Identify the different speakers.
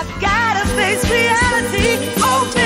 Speaker 1: I've gotta face reality. Oh,